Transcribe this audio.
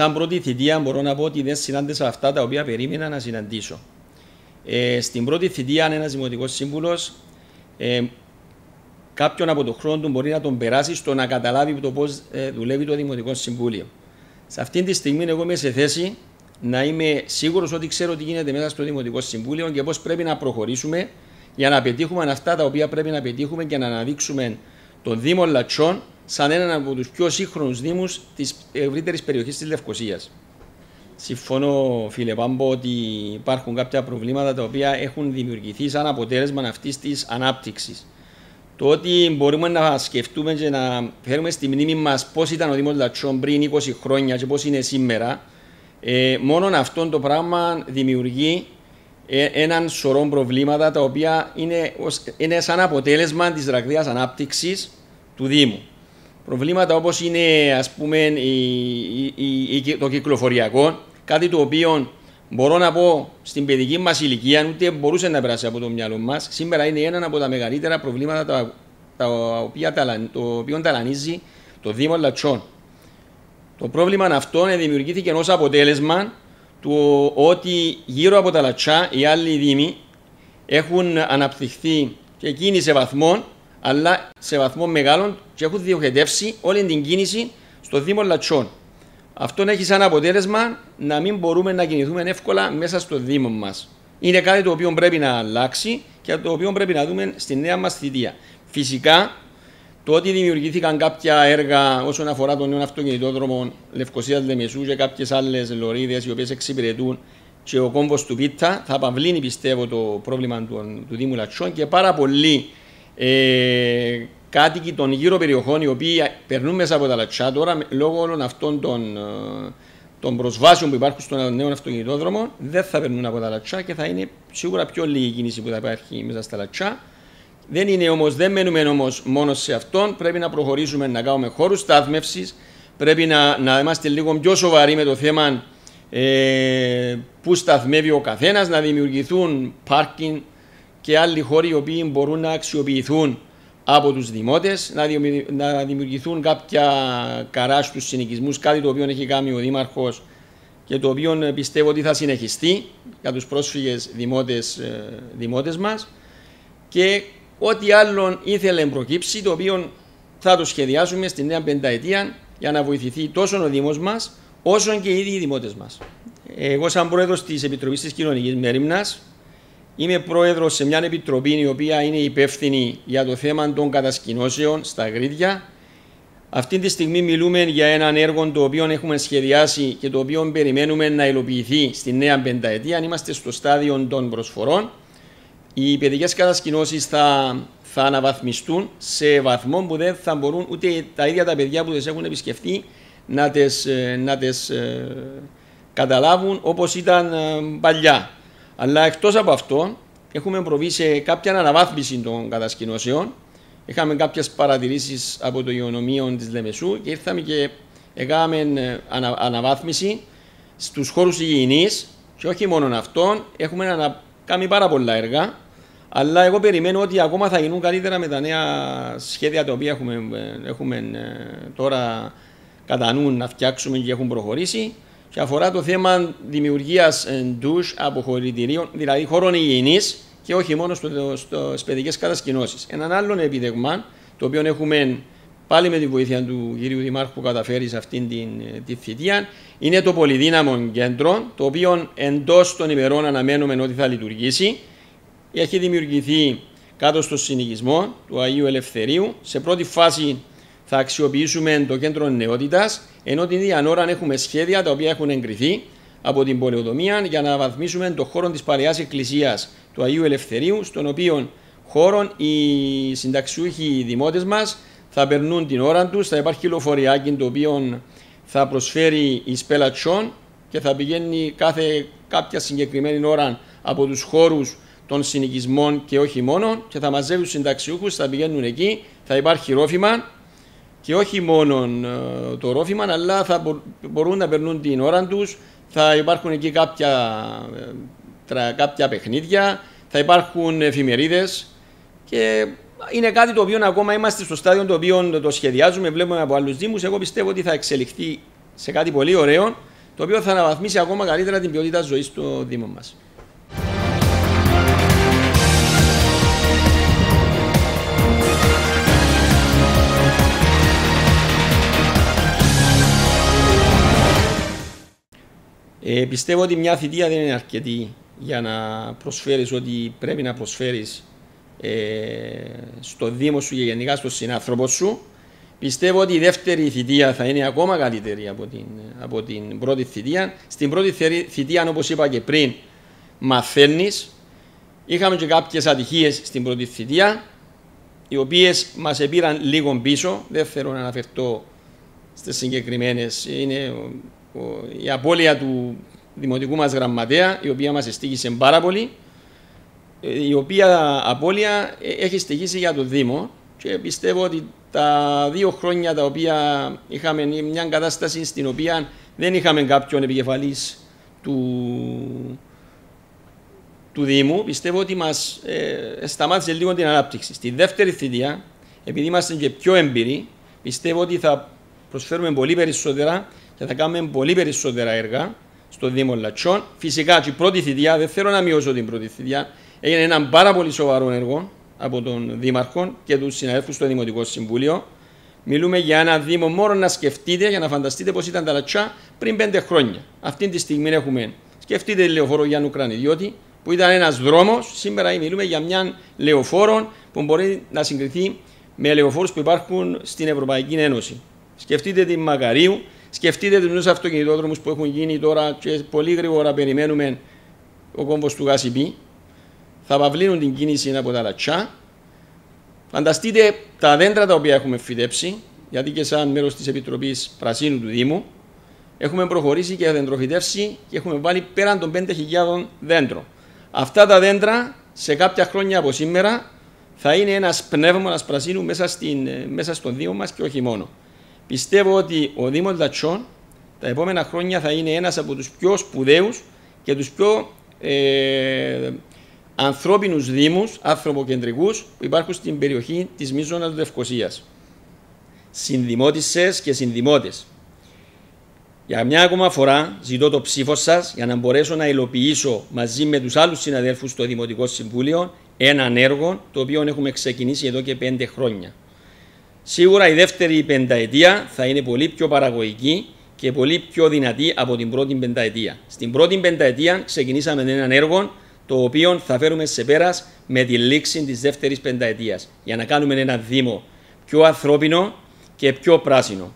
σαν πρώτη θητεία μπορώ να πω ότι δεν συνάντησα αυτά τα οποία περίμενα να συναντήσω. Ε, στην πρώτη θητεία, ένας δημοτικός σύμβουλος, ε, κάποιον από τον χρόνο του μπορεί να τον περάσει στο να καταλάβει το πώς ε, δουλεύει το Δημοτικό Συμβούλιο. Σε αυτή τη στιγμή, εγώ είμαι σε θέση να είμαι σίγουρος ότι ξέρω τι γίνεται μέσα στο Δημοτικό Συμβούλιο και πώς πρέπει να προχωρήσουμε για να πετύχουμε αυτά τα οποία πρέπει να πετύχουμε και να αναδείξουμε τον Δήμο Λατσών σαν έναν από τους πιο σύγχρονους Δήμους της ευρύτερης περιοχής της Λευκοσίας. Συμφωνώ, φίλε Πάμπο, ότι υπάρχουν κάποια προβλήματα τα οποία έχουν δημιουργηθεί σαν αποτέλεσμα αυτής της ανάπτυξης. Το ότι μπορούμε να σκεφτούμε και να φέρουμε στη μνήμη μας πώς ήταν ο Δήμος Λατσών πριν 20 χρόνια και πώς είναι σήμερα, ε, μόνο αυτό το πράγμα δημιουργεί ε, έναν σωρό προβλήματα τα οποία είναι, είναι σαν αποτέλεσμα της ραγδαίας ανάπτυξης του Δήμου. Προβλήματα όπως είναι ας πούμε η, η, η, το κυκλοφοριακό, κάτι το οποίο μπορώ να πω στην παιδική μας ηλικία ούτε μπορούσε να περάσει από το μυαλό μας. Σήμερα είναι ένα από τα μεγαλύτερα προβλήματα τα, τα οποία, το οποίο ταλανίζει το Δήμο Λατσών. Το πρόβλημα αυτό δημιουργήθηκε ως αποτέλεσμα του ότι γύρω από τα Λατσά οι άλλοι Δήμοι έχουν αναπτυχθεί και εκείνοι σε βαθμό, αλλά σε βαθμό μεγάλων και έχουν διοχετεύσει όλη την κίνηση στο Δήμο Λατσών. Αυτό έχει σαν αποτέλεσμα να μην μπορούμε να κινηθούμε εύκολα μέσα στο Δήμο μας. Είναι κάτι το οποίο πρέπει να αλλάξει και το οποίο πρέπει να δούμε στη νέα μας θητεία. Φυσικά, το ότι δημιουργήθηκαν κάποια έργα όσον αφορά τον νέο αυτοκινητόδρομο Λευκοσία Λεμεσού και κάποιες άλλες λωρίδες οι οποίες εξυπηρετούν και ο κόμβος του Πίτα θα απαυλύνει πιστεύω το πρόβλημα του, του Δήμου Λατσών και πάρα πολλοί ε, κάτοικοι των γύρω περιοχών οι οποίοι περνούν μέσα από τα λατσά τώρα λόγω όλων αυτών των, ε, των προσβάσεων που υπάρχουν στον νέο αυτοκινητόδρομο δεν θα περνούν από τα λατσά και θα είναι σίγουρα πιο λίγη κίνηση που θα υπάρχει μέσα στα λατσά. Δεν, είναι όμως, δεν μένουμε όμως μόνο σε αυτόν. Πρέπει να προχωρήσουμε να κάνουμε χώρους στάθμευσης. Πρέπει να, να είμαστε λίγο πιο σοβαροί με το θέμα ε, που σταθμεύει ο καθένας, να δημιουργηθούν πάρκινγκ και άλλοι χώροι οι οποίοι μπορούν να αξιοποιηθούν από τους δημότες, να δημιουργηθούν κάποια καρά στους συνοικισμούς, κάτι το οποίο έχει κάνει ο Δήμαρχος και το οποίο πιστεύω ότι θα συνεχιστεί για τους πρόσφυγες δημότες, ε, δημότες μας και ό,τι άλλον ήθελε προκύψει, το οποίο θα το σχεδιάσουμε στην νέα πενταετία για να βοηθηθεί τόσο ο Δήμος μας, όσο και οι ίδιοι οι δημότες μας. Εγώ σαν πρόεδρος της Επιτροπής της Κοινωνικής Μέρημνας Είμαι πρόεδρος σε μια επιτροπή η οποία είναι υπεύθυνη για το θέμα των κατασκηνώσεων στα γρίδια. Αυτή τη στιγμή μιλούμε για έναν έργο το οποίο έχουμε σχεδιάσει και το οποίο περιμένουμε να υλοποιηθεί στη νέα πενταετία. Είμαστε στο στάδιο των προσφορών. Οι παιδικές κατασκηνώσεις θα, θα αναβαθμιστούν σε βαθμό που δεν θα μπορούν ούτε τα ίδια τα παιδιά που τις έχουν επισκεφτεί να τις να τις, ε, καταλάβουν όπως ήταν ε, παλιά. Αλλά εκτός από αυτό, έχουμε προβεί σε κάποια αναβάθμιση των κατασκηνώσεων. Είχαμε κάποιες παρατηρήσεις από το υγειονομείο της Λεμεσού και ήρθαμε και έκαναμε ε, ανα, αναβάθμιση στους χώρους υγιεινής. Και όχι μόνο αυτό, έχουμε ανα, κάνει πάρα πολλά έργα. Αλλά εγώ περιμένω ότι ακόμα θα γίνουν καλύτερα με τα νέα σχέδια τα οποία έχουμε, ε, έχουμε ε, τώρα κατά νου να φτιάξουμε και έχουν προχωρήσει και αφορά το θέμα δημιουργίας ντους αποχωρητηρίων, δηλαδή χώρων υγιεινής και όχι μόνο στι στο, παιδικές κατασκηνώσεις. Έναν άλλον επίδεγμα, το οποίο έχουμε πάλι με τη βοήθεια του κ. Δημάρχου που καταφέρει σε αυτήν την, τη θητεία, είναι το πολυδύναμο κέντρο, το οποίο εντός των ημερών αναμένουμε ότι θα λειτουργήσει. Έχει δημιουργηθεί κάτω στο συνοικισμό του Αγίου Ελευθερίου. Σε πρώτη φάση θα αξιοποιήσουμε το κέντρο νεότητας, ενώ την ίδια ώρα έχουμε σχέδια τα οποία έχουν εγκριθεί από την πολεοδομία για να βαθμίσουμε το χώρο της παλαιάς εκκλησίας του Αγίου Ελευθερίου, στον οποίο χώρο οι συνταξιούχοι δημότες μας θα περνούν την ώρα τους, θα υπάρχει λεωφοριάκι το οποίο θα προσφέρει η σπέλατσον και θα πηγαίνει κάθε κάποια συγκεκριμένη ώρα από τους χώρους των συνοικισμών και όχι μόνο και θα μαζεύουν τους συνταξιούχους, θα πηγαίνουν εκεί, θα υπάρχει ρόφημα και όχι μόνο ε, το ρόφημα, αλλά θα μπορούν να περνούν την ώρα τους. Θα υπάρχουν εκεί κάποια, ε, κάποια παιχνίδια, θα υπάρχουν εφημερίδες και είναι κάτι το οποίο ακόμα είμαστε στο στάδιο το οποίο το σχεδιάζουμε, βλέπουμε από άλλους Δήμους. Εγώ πιστεύω ότι θα εξελιχθεί σε κάτι πολύ ωραίο το οποίο θα αναβαθμίσει ακόμα καλύτερα την ποιότητα ζωής στο Δήμο μας. Ε, πιστεύω ότι μια θητεία δεν είναι αρκετή για να προσφέρεις ό,τι πρέπει να προσφέρεις ε, στο Δήμο σου και γενικά στον συνάνθρωπο σου. Πιστεύω ότι η δεύτερη θητεία θα είναι ακόμα καλύτερη από την, από την πρώτη θητεία. Στην πρώτη θητεία, όπως είπα και πριν, μαθαίνεις. Είχαμε και κάποιες ατυχίες στην πρώτη θητεία, οι οποίες μας επήραν λίγο πίσω. Δεν θέλω να αναφερθώ στις συγκεκριμένες. Είναι η απώλεια του δημοτικού μας γραμματέα, η οποία μας εστίγησε πάρα πολύ, ε, η οποία απώλεια ε, έχει στοιχήσει για το Δήμο και πιστεύω ότι τα δύο χρόνια τα οποία είχαμε μια κατάσταση στην οποία δεν είχαμε κάποιον επικεφαλής του, του Δήμου, πιστεύω ότι μας ε, σταμάτησε λίγο την ανάπτυξη. Στη δεύτερη θητεία, επειδή είμαστε και πιο έμπειροι, πιστεύω ότι θα προσφέρουμε πολύ περισσότερα και θα κάνουμε πολύ περισσότερα έργα στο Δήμο Λατσιών. Φυσικά, η πρώτη θητεία, δεν θέλω να μειώσω την πρώτη θητεία, έγινε ένα πάρα πολύ σοβαρό έργο από τον Δήμαρχο και τους συναδέλφους στο Δημοτικό Συμβούλιο. Μιλούμε για ένα Δήμο μόνο να σκεφτείτε, για να φανταστείτε πώς ήταν τα Λατσιά πριν πέντε χρόνια. Αυτή τη στιγμή έχουμε. Σκεφτείτε τη λεωφόρο Γιάννου Κρανιδιώτη, που ήταν ένας δρόμος. Σήμερα μιλούμε για μια λεωφόρο που μπορεί να συγκριθεί με λεωφόρους που υπάρχουν στην Ευρωπαϊκή Ένωση. Σκεφτείτε την Μακαρίου, Σκεφτείτε τους νέους αυτοκινητόδρομους που έχουν γίνει τώρα και πολύ γρήγορα περιμένουμε ο κόμπο του ΓΑΣΙΠΗ. Θα παυλύνουν την κίνηση από τα λατσά. Φανταστείτε τα δέντρα τα οποία έχουμε φυτέψει, γιατί και σαν μέρος της Επιτροπής Πρασίνου του Δήμου, έχουμε προχωρήσει και δεντροφυτεύσει και έχουμε βάλει πέραν των 5.000 δέντρων. Αυτά τα δέντρα σε κάποια χρόνια από σήμερα θα είναι ένας πνεύμα πρασίνου μέσα, στην, μέσα στον Δήμο μας και όχι μόνο. Πιστεύω ότι ο Δήμος Λατσών τα επόμενα χρόνια θα είναι ένας από τους πιο σπουδαίους και τους πιο ε, ανθρώπινους δήμους, ανθρωποκεντρικούς που υπάρχουν στην περιοχή της Μίζωνας Λευκοσίας. Συνδημότισσες και συνδημότες. Για μια ακόμα φορά ζητώ το ψήφος σας για να μπορέσω να υλοποιήσω μαζί με τους άλλους συναδέλφους στο Δημοτικό Συμβούλιο έναν έργο το οποίο έχουμε ξεκινήσει εδώ και πέντε χρόνια. Σίγουρα η δεύτερη πενταετία θα είναι πολύ πιο παραγωγική και πολύ πιο δυνατή από την πρώτη πενταετία. Στην πρώτη πενταετία ξεκινήσαμε ένα έργο το οποίο θα φέρουμε σε πέρας με τη λήξη της δεύτερης πενταετίας για να κάνουμε ένα Δήμο πιο ανθρώπινο και πιο πράσινο.